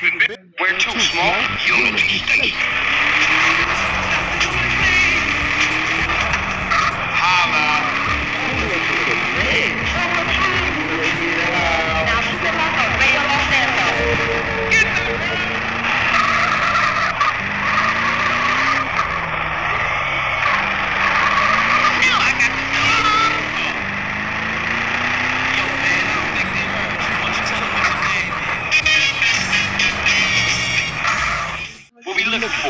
Big. Where to, small? You'll sticky. Holla.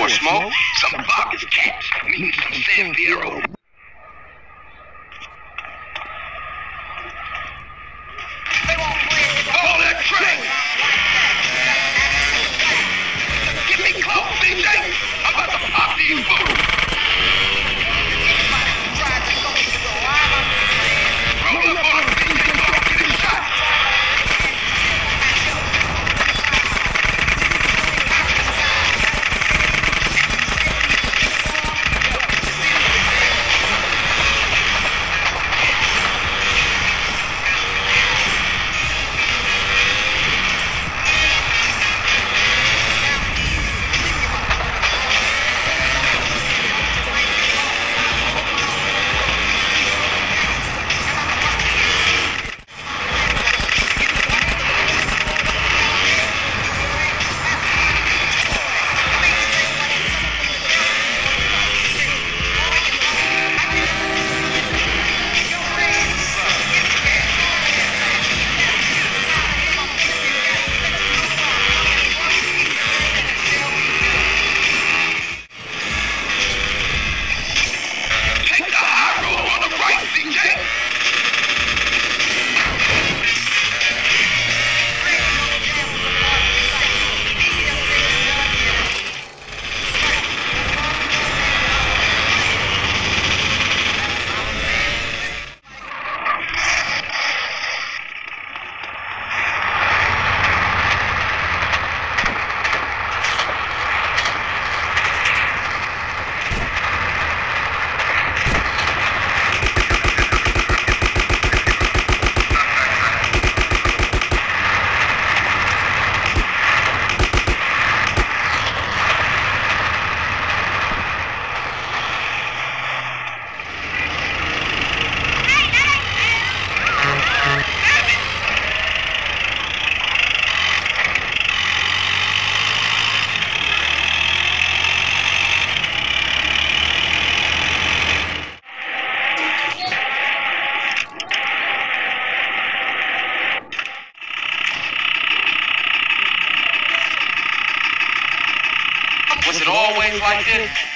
For, Smoke? Some Vagos cats. Mean some San Fierro. Call that train! Was it always like this?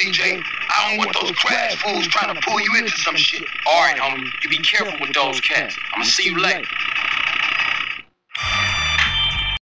CJ. I don't want those crash fools trying to pull you into some shit. All right, homie. You be careful with those cats. I'm gonna see you later.